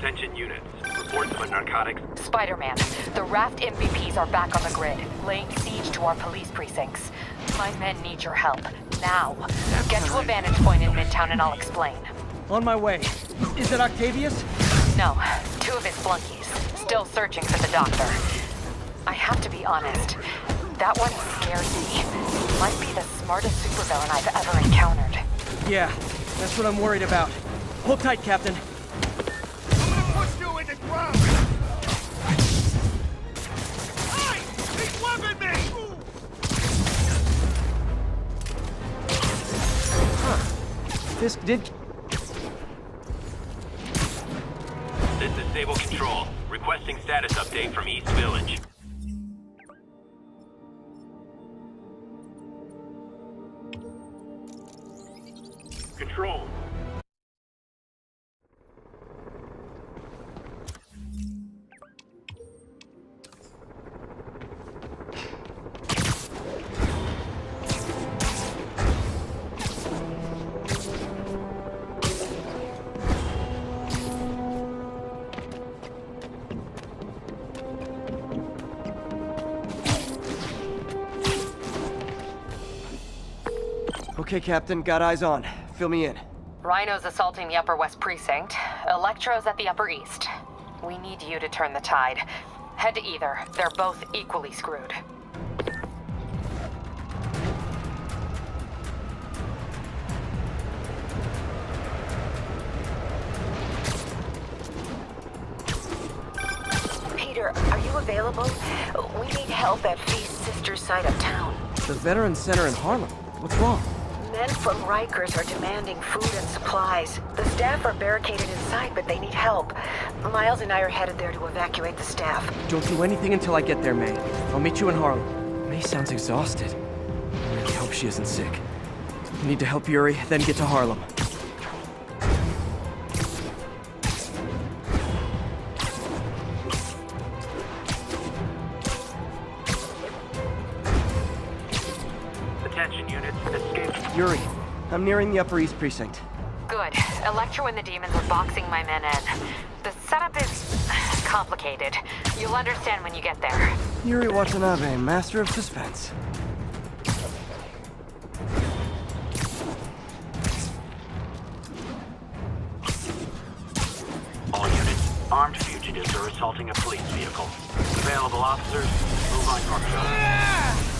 Attention units. Reports of a narcotics. Spider-Man, the Raft MVPs are back on the grid, laying siege to our police precincts. My men need your help. Now. Get to a vantage point in Midtown and I'll explain. On my way. Is it Octavius? No, two of his flunkies. Still searching for the doctor. I have to be honest. That one scares me. Might be the smartest supervillain I've ever encountered. Yeah, that's what I'm worried about. Hold tight, Captain. Fisk did... This is Sable Control. Requesting status update from East Village. Control. Okay, Captain, got eyes on. Fill me in. Rhino's assaulting the Upper West Precinct. Electro's at the Upper East. We need you to turn the tide. Head to either. They're both equally screwed. Peter, are you available? We need help at Feast's sister side of town. The Veterans Center in Harlem. What's wrong? Men from Rikers are demanding food and supplies. The staff are barricaded inside, but they need help. Miles and I are headed there to evacuate the staff. Don't do anything until I get there, May. I'll meet you in Harlem. May sounds exhausted. I really hope she isn't sick. I need to help Yuri, then get to Harlem. I'm nearing the Upper East Precinct. Good. Electro and the demons are boxing my men in. The setup is complicated. You'll understand when you get there. Yuri Watanabe, master of suspense. All units. Armed fugitives are assaulting a police vehicle. Available officers, move on Northfield.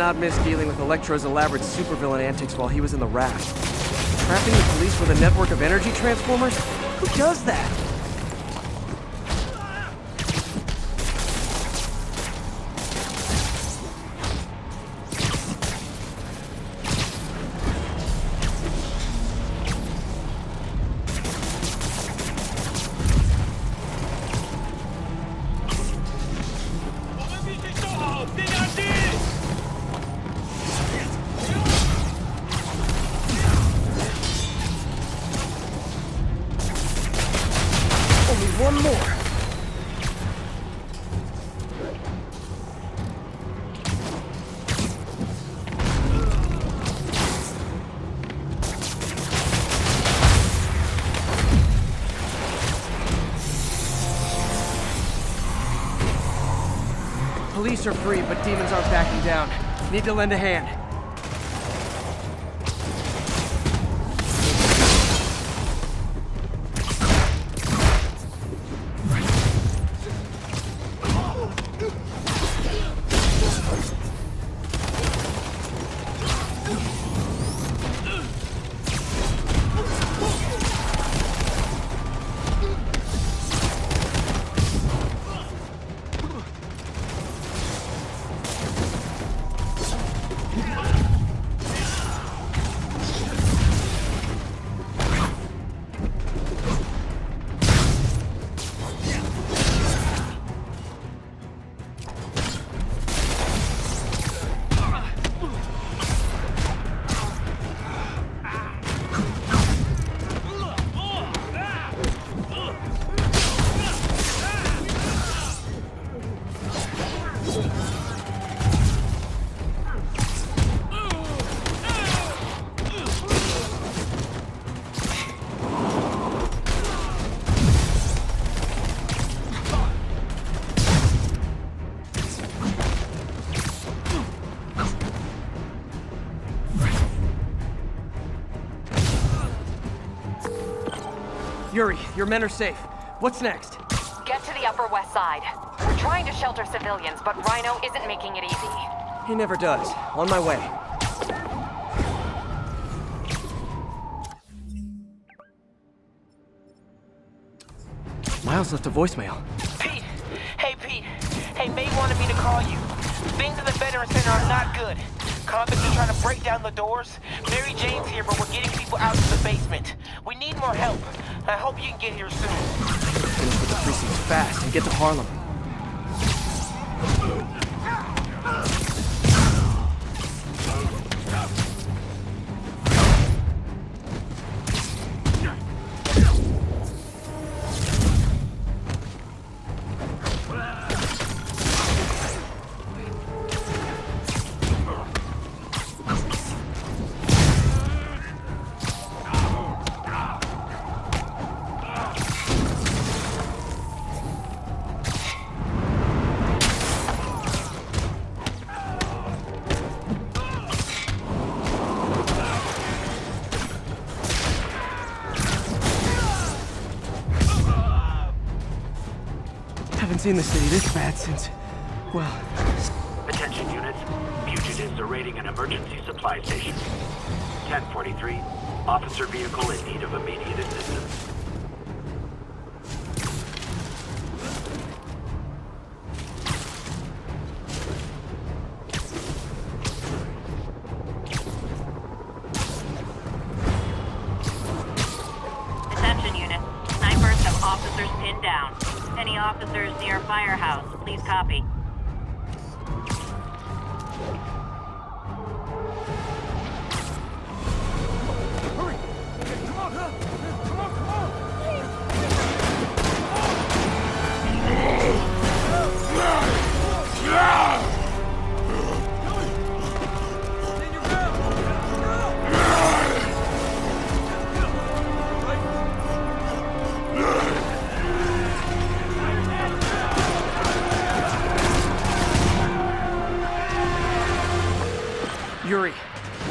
not miss dealing with Electro's elaborate supervillain antics while he was in the raft. Trapping the police with a network of energy transformers? Who does that? One more. Police are free, but demons aren't backing down. Need to lend a hand. Yuri, your men are safe. What's next? Get to the Upper West Side. We're trying to shelter civilians, but Rhino isn't making it easy. He never does. On my way. Miles left a voicemail. Pete! Hey, Pete. Hey, May wanted me to call you. Things at the Veteran Center are not good. Convicts are trying to break down the doors. Mary Jane's here, but we're getting people out to the basement. We need more help. I hope you can get here soon. With the precinct fast and get to Harlem. I haven't seen the city this bad since... well... Attention units. Fugitives are raiding an emergency supply station. 1043. Officer vehicle in need of immediate assistance. Attention unit. Snipers have officers pinned down. Any officers near firehouse, please copy.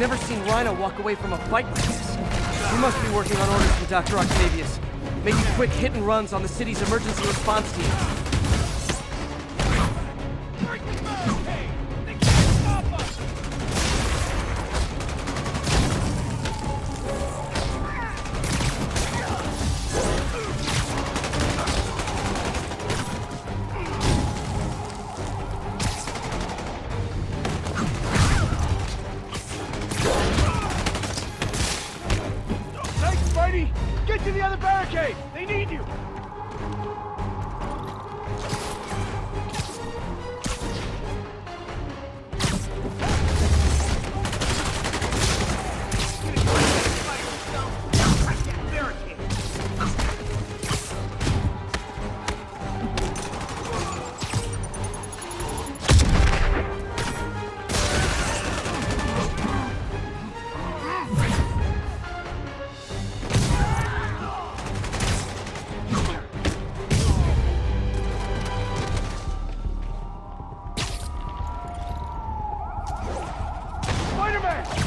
Never seen Rhino walk away from a fight like this. He must be working on orders from Dr. Octavius. Making quick hit and runs on the city's emergency response team.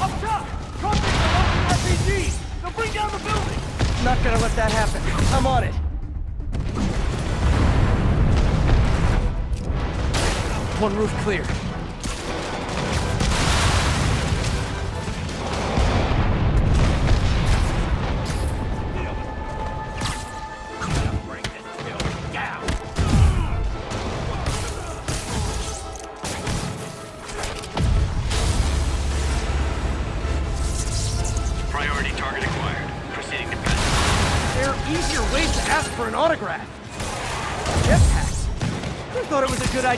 Up top! Convicts are launching RPGs! They'll bring down the building! Not gonna let that happen. I'm on it. One roof clear.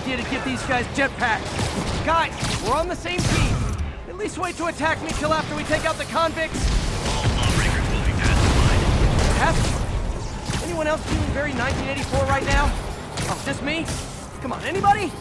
Idea to give these guys jetpacks? Guys, we're on the same team. At least wait to attack me till after we take out the convicts. Anyone else feeling very 1984 right now? Oh, just me? Come on, anybody?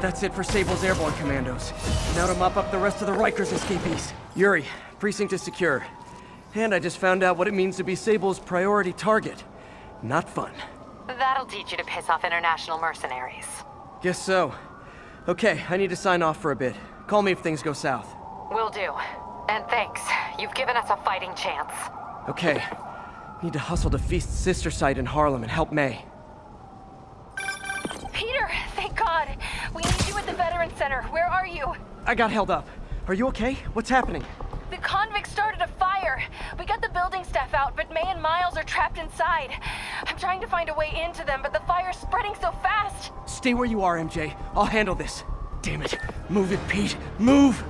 That's it for Sable's airborne commandos. Now to mop up the rest of the Rikers escapees. Yuri, precinct is secure. And I just found out what it means to be Sable's priority target. Not fun. That'll teach you to piss off international mercenaries. Guess so. Okay, I need to sign off for a bit. Call me if things go south. Will do. And thanks. You've given us a fighting chance. Okay. Need to hustle to Feast's sister site in Harlem and help May. You at the Veteran Center. Where are you? I got held up. Are you okay? What's happening? The convicts started a fire. We got the building staff out, but May and Miles are trapped inside. I'm trying to find a way into them, but the fire's spreading so fast. Stay where you are, MJ. I'll handle this. Damn it. Move it, Pete. Move!